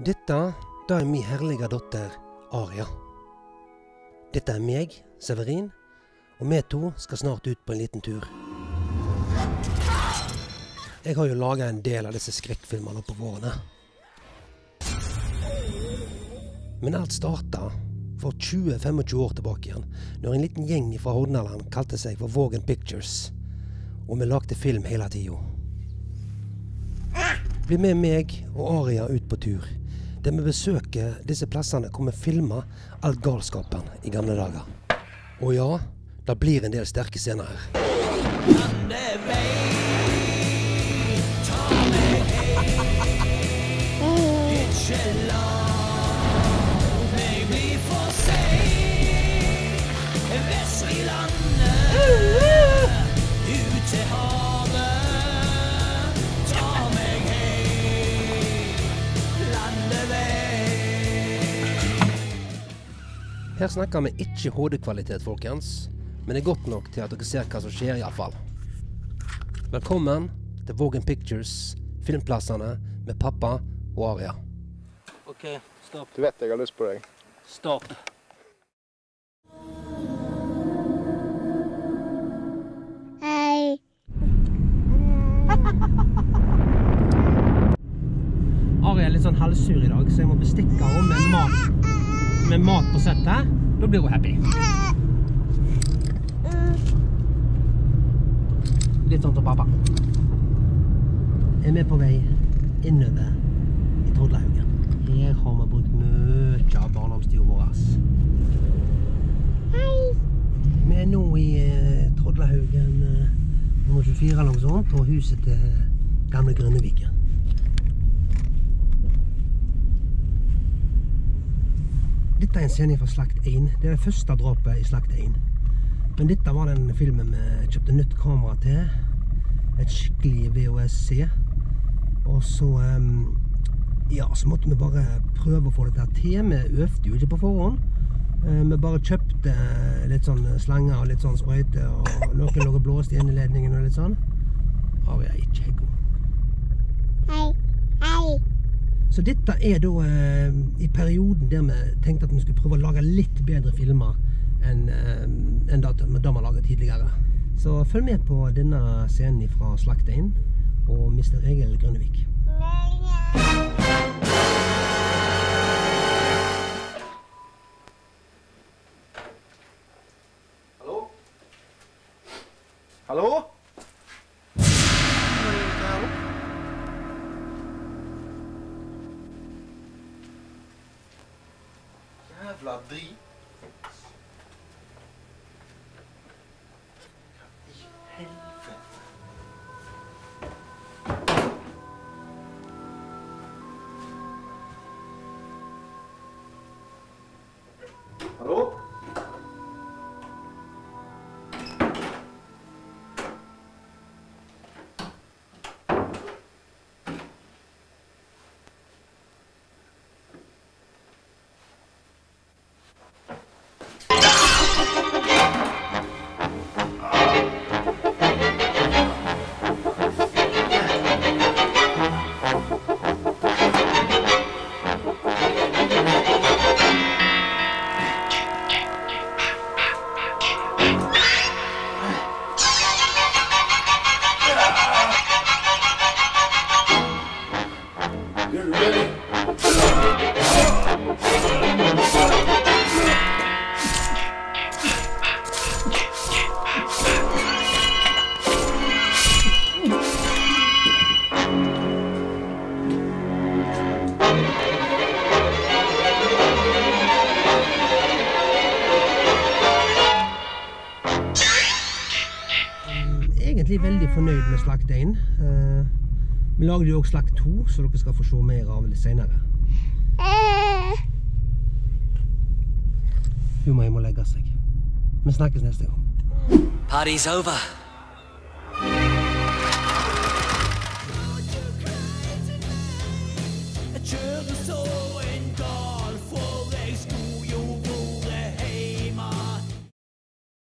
Dette da er min herlige datter Aria. Dette er meg, Severin, og vi to skal snart ut på en liten tur. Jeg har jo laga en del av disse skrekkfilmene på vårene. Men alt starta for 20-25 år tilbake igjen, når en liten gjeng fra Hordaland kalte seg for Vågen Pictures. Og vi lagde film hele tida. Bli med meg og Aria ut på tur, der vi besøker disse plassene hvor vi filmer all galskapen i gamle dager. Og ja, det blir en del sterke scener her. Her snakker vi ikke HD-kvalitet, folkens. Men det er godt nok til at dere ser hva som skjer, iallfall. Velkommen til Vågen Pictures, filmplassene med pappa og Aria. OK, stopp. Du vet jeg har lyst på deg. Stopp. Hei. Aria er litt sånn halvsur i dag, så jeg må bestikke henne med mat, med mat på settet. Da blir hun happy. Litt sånn som pappa. Er med på vei innover i Trodlehaugen. Her har vi brukt mye av barndomstida vår. Hei. Vi er nå i Trodlehaugen Trodlahaugen eh, nummer 24 eller noe sånt, og huset til gamle Grønneviken. Dette er en scene fra Slakt 1. Det er det første drapet i Slakt 1. Men dette var den filmen vi kjøpte nytt kamera til. Et skikkelig VHS-C. Og så ehm, Ja, så måtte vi bare prøve å få dette til. Vi øvde jo ikke på forhånd. Eh, Vi bare kjøpte litt sånn slanger og litt sånn sprøyte, og noen lå og blåste i innledningen og litt sånn. Aria er ikke god. Hei. Så dette er da eh, i perioden der vi tenkte at vi skulle prøve å lage litt bedre filmer enn eh, en det vi har laget tidligere. Så følg med på denne scenen fra Slaktein og Mr. Egil Grønnevik. Hallo? Hallo? de la Drie Egentlig veldig fornøyd med Slakt 1. Eh, Vi lagde jo også Slakt 2, så dere skal få se mer av litt senere. Huma, Hun må hjem og legge seg. Vi snakkes neste gang. Party's over. Mature soul and God.